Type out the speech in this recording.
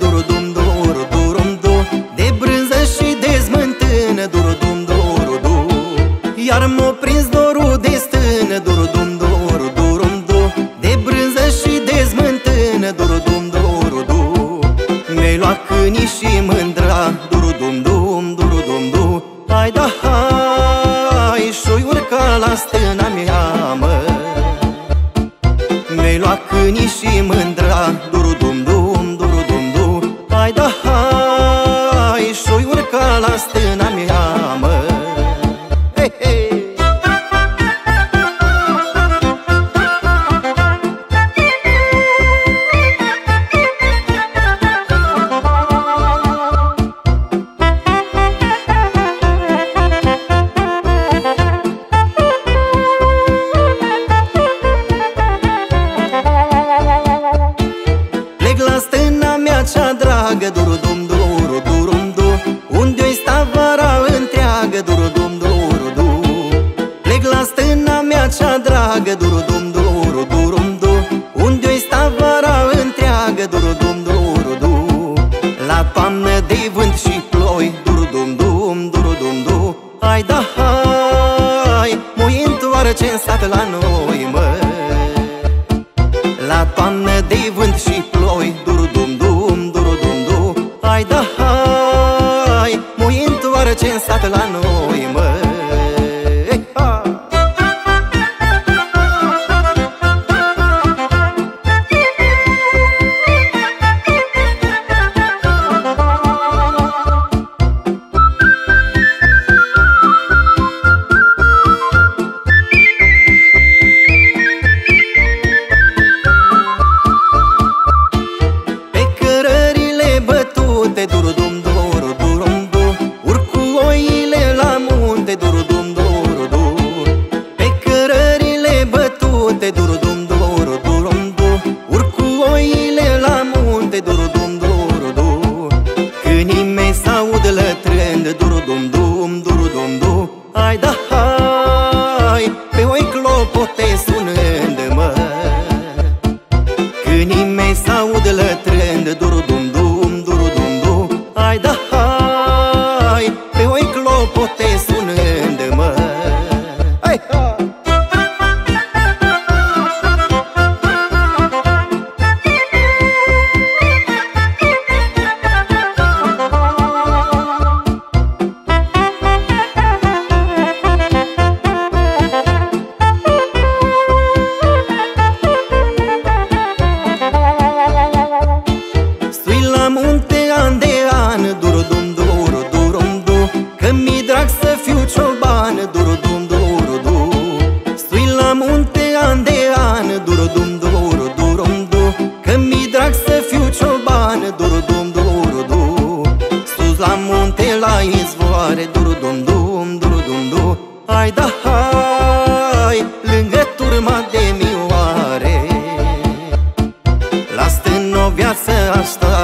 durudum duru durum du De brânză și de smântână durudum duru du Iar m-o prins dorul de stână durudum duru durum du De brânză și de smântână durudum duru du Mi-ai luat câinii și mândra durudum dum durudum du Hai da hai și urca la stâna mea măi cea dragă Duru dum duru durum du Unde-o sta vara întreagă Duru dum duru du La toamnă de vânt și ploi Duru dum dum duru dum du Hai da hai Mă întoarce în sat la noi mă. La toamnă de vânt și ploi Duru dum dum, duru dum du Hai da hai Mă întoarce în sat la noi bătute Duru fiu cioban Duru dum duru du Stui la munte an de an Duru dum duru durum du Că mi drag să fiu cioban Duru dum duru du Sus la munte la izvoare Duru dum dum duru dum du Hai da hai Lângă turma de mioare. La stân o viață asta